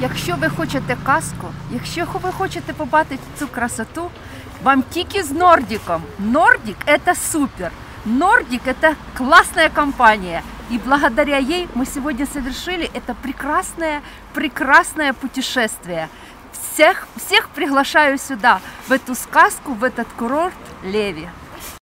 Якщо ви хочете казку, якщо ви хочете побачити цю красоту, вам тільки з Нордиком. Нордик это супер. Нордик это классная компания. И благодаря ей мы сегодня совершили это прекрасное, прекрасное путешествие. Всех, всех приглашаю сюда, в эту сказку, в этот курорт Леви.